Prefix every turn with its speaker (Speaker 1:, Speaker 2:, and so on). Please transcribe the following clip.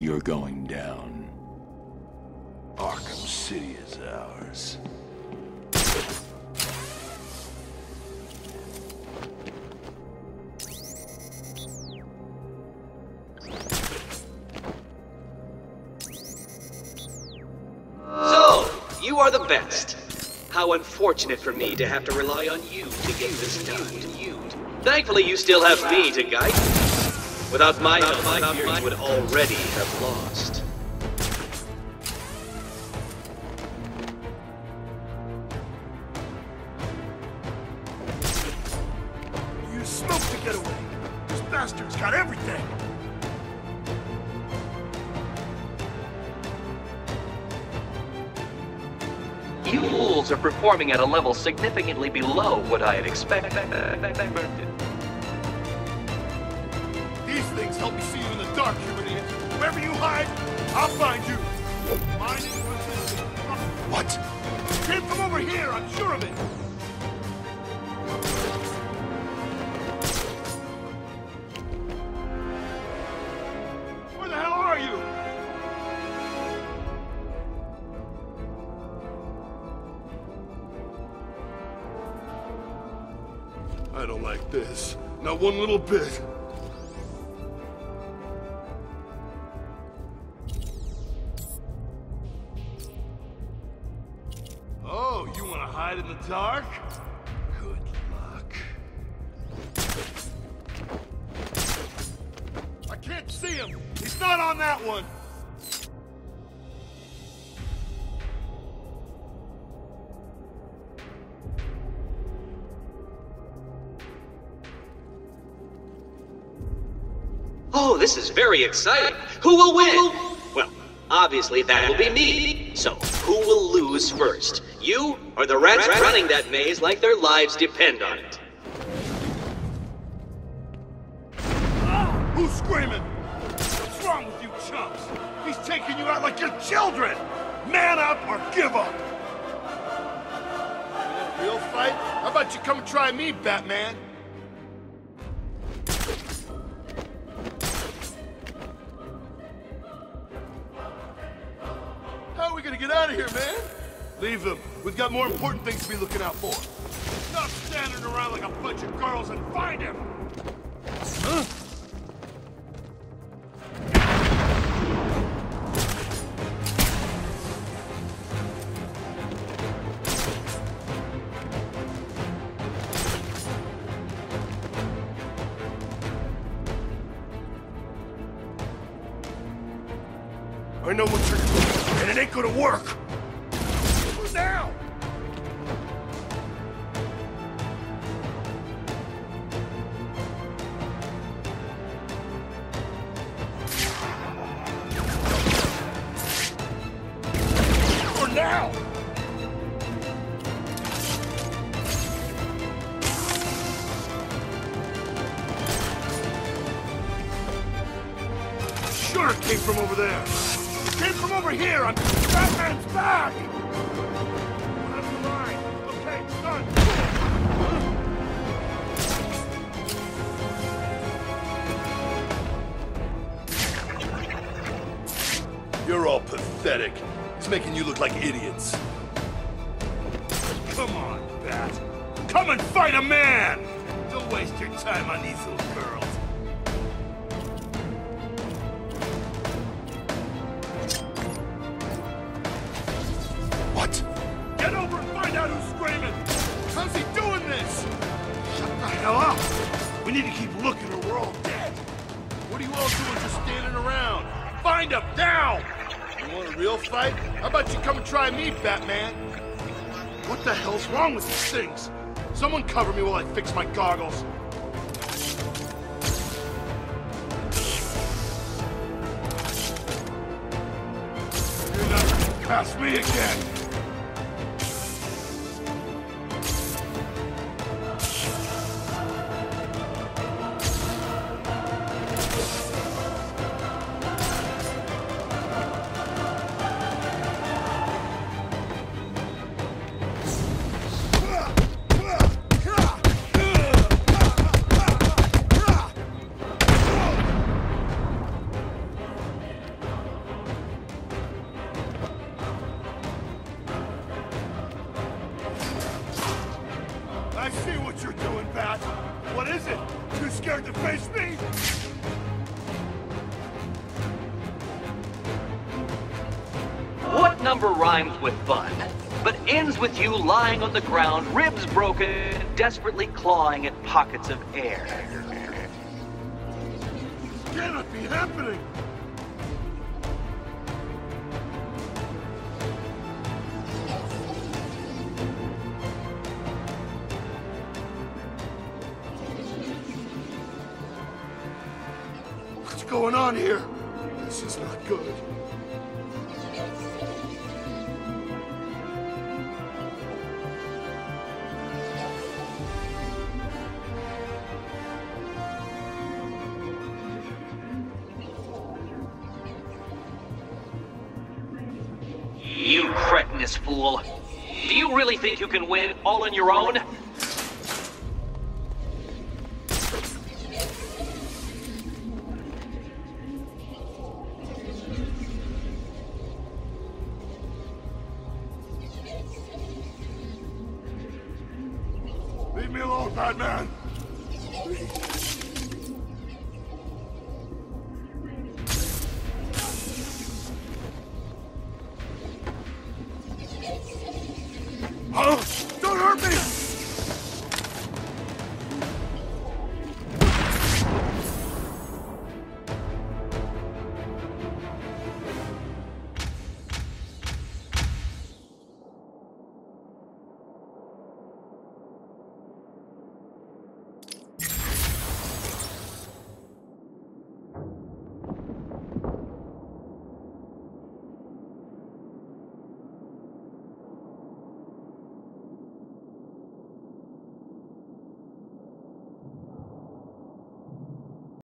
Speaker 1: You're going down. Arkham City is ours.
Speaker 2: So, you are the best. How unfortunate for me to have to rely on you to get this done. Thankfully, you still have me to guide you. Without my help, I fear would already have lost.
Speaker 3: You smoke to get away. This bastard's got everything.
Speaker 2: You fools are performing at a level significantly below what I had expected.
Speaker 3: Things help me see you in the dark, you idiot. Wherever you hide, I'll find you. Mine is What? Came from over here, I'm sure of it. Where the hell are you? I don't like this. Not one little bit. Hide in the dark? Good luck. I can't see him. He's not on that one.
Speaker 2: Oh, this is very exciting. Who will win? Well, obviously that will be me. So, who will lose first? You or the rats running that maze like their lives depend on it?
Speaker 3: Who's screaming? What's wrong with you chumps? He's taking you out like your children! Man up or give up! Real fight? How about you come try me, Batman? How are we gonna get out of here, man? Leave them. We've got more important things to be looking out for. Stop standing around like a bunch of girls and find him! Huh? I know what you're doing, and it ain't gonna work! Now! For now! Sure it came from over there! Came from over here! I'm Batman's back! That's the line. Okay, done. You're all pathetic. He's making you look like idiots. Come on, Bat. Come and fight a man! Don't waste your time on these little girls. How's he doing this? Shut the hell up! We need to keep looking or we're all dead! What are you all doing just standing around? Find him now! You want a real fight? How about you come and try me, Batman? What the hell's wrong with these things? Someone cover me while I fix my goggles. You're not gonna pass me again! To face me?
Speaker 2: What number rhymes with fun, but ends with you lying on the ground, ribs broken, desperately clawing at pockets of air?
Speaker 3: Cannot be happening! Going on here? This is not good.
Speaker 2: You cretinous fool. Do you really think you can win all on your own?
Speaker 3: Leave me alone, Batman! Huh?